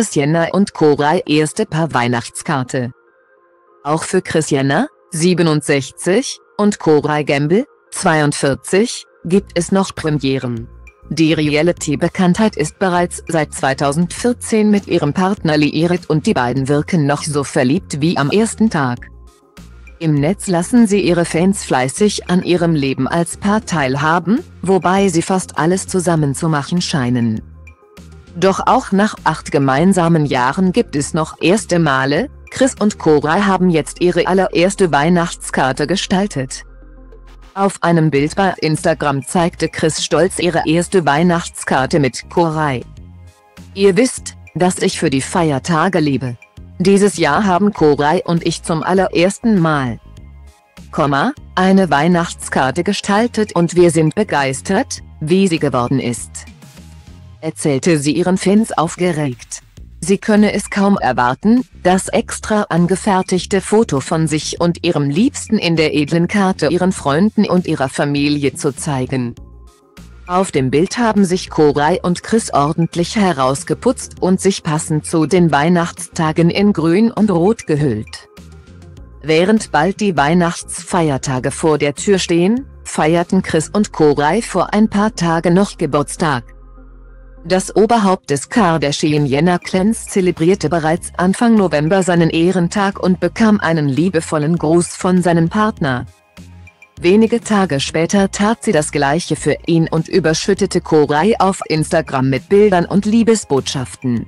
Jenner und Koray erste Paar Weihnachtskarte. Auch für Jenner, 67, und Koray Gamble, 42, gibt es noch Premieren. Die Reality-Bekanntheit ist bereits seit 2014 mit ihrem Partner liiert und die beiden wirken noch so verliebt wie am ersten Tag. Im Netz lassen sie ihre Fans fleißig an ihrem Leben als Paar teilhaben, wobei sie fast alles zusammen zu machen scheinen. Doch auch nach acht gemeinsamen Jahren gibt es noch erste Male, Chris und Cora haben jetzt ihre allererste Weihnachtskarte gestaltet. Auf einem Bild bei Instagram zeigte Chris stolz ihre erste Weihnachtskarte mit Koray. Ihr wisst, dass ich für die Feiertage lebe. Dieses Jahr haben Koray und ich zum allerersten Mal Komma, eine Weihnachtskarte gestaltet und wir sind begeistert, wie sie geworden ist. Erzählte sie ihren Fans aufgeregt. Sie könne es kaum erwarten, das extra angefertigte Foto von sich und ihrem Liebsten in der edlen Karte ihren Freunden und ihrer Familie zu zeigen. Auf dem Bild haben sich Koray und Chris ordentlich herausgeputzt und sich passend zu den Weihnachtstagen in Grün und Rot gehüllt. Während bald die Weihnachtsfeiertage vor der Tür stehen, feierten Chris und Koray vor ein paar Tagen noch Geburtstag. Das Oberhaupt des Kardashian Jenner Clans zelebrierte bereits Anfang November seinen Ehrentag und bekam einen liebevollen Gruß von seinem Partner. Wenige Tage später tat sie das gleiche für ihn und überschüttete Koray auf Instagram mit Bildern und Liebesbotschaften.